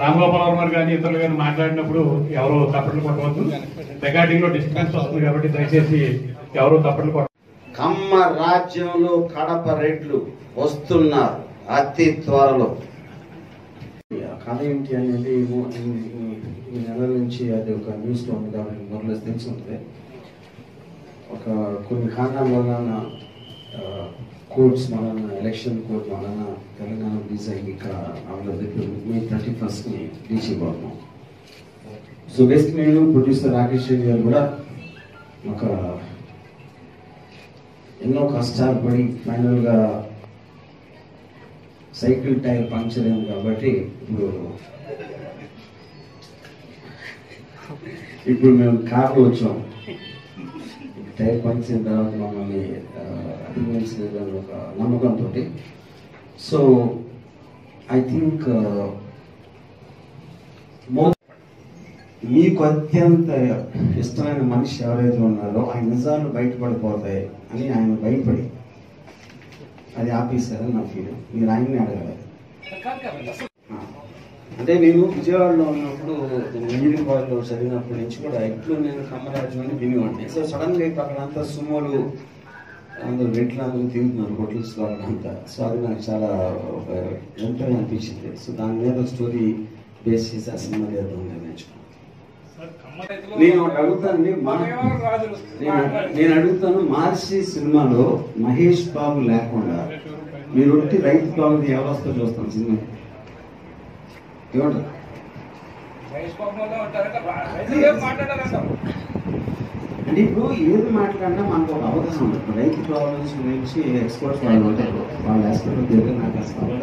రామగోపాల్ వర్మ కానీ ఇతరులు కానీ మాట్లాడినప్పుడు ఎవరు తప్పట్లు కొట్టవద్దు. రికార్డింగ్లో డిస్టర్బెన్స్ వస్తుంది కాబట్టి దయచేసి ఎవరు తప్పట్లు కొట్ట కమ్మ రాజ్యంలో కడప రెడ్లు వస్తున్నారు అతి త్వరలో. కథ ఏంటి అనేది ఈ- నెల నుంచి అది ఒక న్యూస్లో ఉంది కాబట్టి మొదలు తెలిసి ఉంటుంది ఒక కొన్ని కారణాల వలన కోర్ట్స్ వలన ఎలక్షన్ కోర్ట్ వలన తెలంగాణ రిలీజ్ ఇక్కడ అవ్వలేదు ఇప్పుడు మే థర్టీ ఫస్ట్ని రీచ్ అయిపోతున్నాం సో బేసిక్ నేను ప్రొడ్యూసర్ రాకేష్ రెడ్డి గారు కూడా ఒక ఎన్నో కష్టాలు పడి ఫైనల్గా సైకిల్ టైర్ పంక్చర్ అయింది కాబట్టి ఇప్పుడు ఇప్పుడు మేము కార్లో వచ్చాం. టైర్ పంక్చర్ అయిన తర్వాత మమ్మల్ని అధిగమించలేదని ఒక నమ్మకంతో సో ఐ థింక్ మీకు అత్యంత ఇష్టమైన మనిషి ఎవరైతే ఉన్నారో ఆయన నిజాలు బయటపడిపోతాయి అని ఆయన భయపడి అది ఆపేశారని నా ఫీలింగ్ మీరు ఆయన్ని అడగాలి. ఆ. అంటే నేను విజయవాడలో ఉన్నప్పుడు ఇంజనీరింగ్ కాలేజ్లో చదివినప్పటి నుంచి కూడా ఎప్పుడు నేను కమ్మరాజ్యం అని వినేవాడిని. సో సడన్గా ఇప్పుడు అక్కడంతా సుమోలు అందరూ రెట్లు అందరూ తిరుగుతున్నారు హోటల్స్ అంతా సో అది నాకు చాలా ఒక ఎంతో అనిపించింది. సో దాని మీద స్టోరీ బేస్ చేసి ఆ సినిమా చేద్దాం నిర్ణయించుకున్నాను నేను ఒకటి అడుగుతానండి నేను అడుగుతాను మార్చి సినిమాలో మహేష్ బాబు లేకుండా మీరు ఒట్టి రైతు బాబుది వ్యవస్థ చూస్తాం సినిమా. ఏమంటారు? అంటే ఇప్పుడు ఏది మాట్లాడినా మనకు ఒక ఉంది ఇప్పుడు రైతు ప్రాబ్లమ్స్ గురించి ఎక్స్పర్ట్స్ వాళ్ళు ఉంటారు. వాళ్ళ ఎక్స్పర్ట్ దగ్గర నాకు అసలు